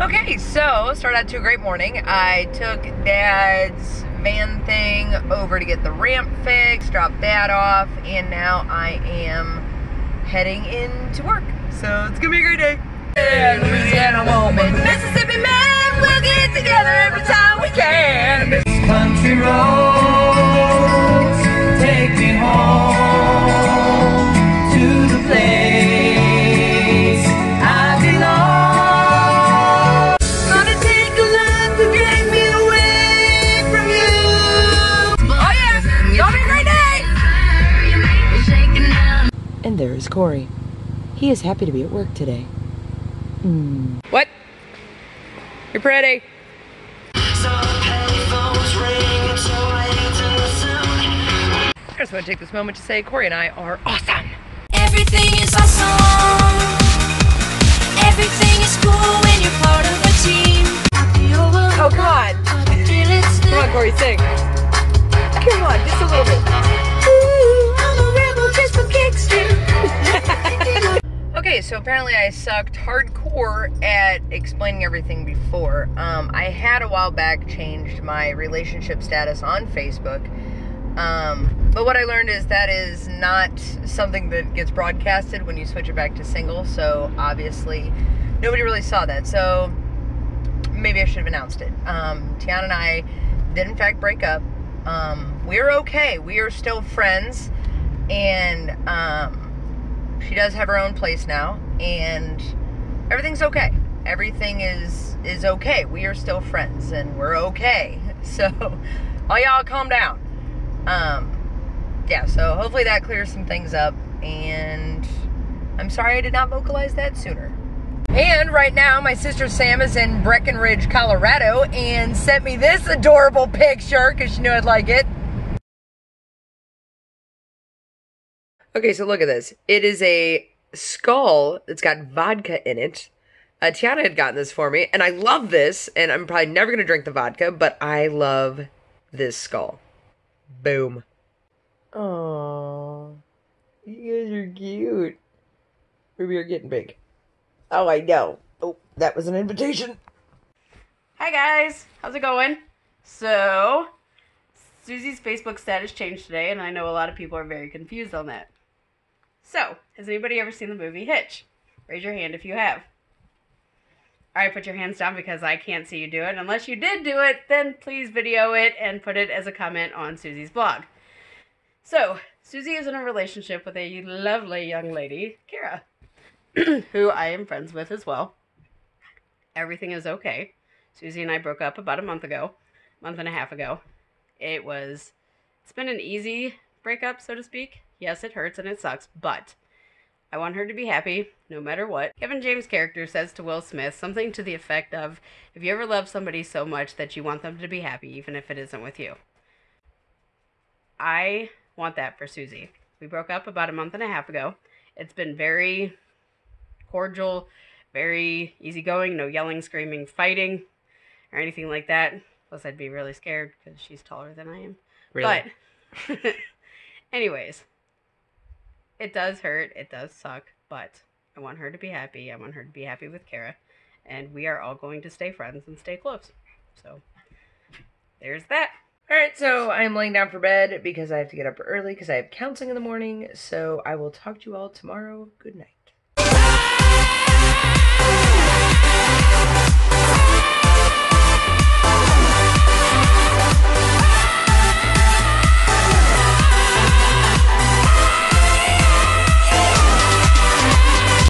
Okay, so started out to a great morning. I took Dad's van thing over to get the ramp fixed, dropped Dad off, and now I am heading into work. So it's gonna be a great day. Louisiana woman, Mississippi man, we'll get together every time we can. This Country roads And there is Corey. He is happy to be at work today. Hmm. What? You're pretty. I just want to take this moment to say Corey and I are awesome. Everything is awesome. Everything is cool when you're part of a team. Oh, come on. Come on, Corey, sing. Apparently I sucked hardcore at explaining everything before. Um, I had a while back changed my relationship status on Facebook. Um, but what I learned is that is not something that gets broadcasted when you switch it back to single. So obviously, nobody really saw that. So maybe I should have announced it. Um, Tiana and I did in fact break up. Um, we're okay. We are still friends, and um, she does have her own place now, and everything's okay. Everything is is okay. We are still friends, and we're okay. So, all y'all calm down. Um, yeah. So hopefully that clears some things up, and I'm sorry I did not vocalize that sooner. And right now, my sister Sam is in Breckenridge, Colorado, and sent me this adorable picture because she knew I'd like it. Okay, so look at this. It is a skull that's got vodka in it. Uh, Tiana had gotten this for me, and I love this, and I'm probably never going to drink the vodka, but I love this skull. Boom. Oh, you guys are cute. Maybe you're getting big. Oh, I know. Oh, that was an invitation. Hi guys, how's it going? So, Suzi's Facebook status changed today, and I know a lot of people are very confused on that. So, has anybody ever seen the movie Hitch? Raise your hand if you have. Alright, put your hands down because I can't see you do it. Unless you did do it, then please video it and put it as a comment on Suzi's blog. So, Suzi is in a relationship with a lovely young lady, Kara, who I am friends with as well. Everything is okay. Suzi and I broke up about a month ago, month and a half ago. It was, it's been an easy breakup, so to speak. Yes, it hurts and it sucks, but I want her to be happy no matter what. Kevin James' character says to Will Smith something to the effect of, If you ever love somebody so much that you want them to be happy, even if it isn't with you. I want that for Suzi. We broke up about a month and a half ago. It's been very cordial, very easygoing, no yelling, screaming, fighting, or anything like that. Plus, I'd be really scared because she's taller than I am. Really? But, anyways, it does hurt. It does suck. But I want her to be happy. I want her to be happy with Kara. And we are all going to stay friends and stay close. So, there's that. All right, so I'm laying down for bed because I have to get up early because I have counseling in the morning. So I will talk to you all tomorrow. Good night.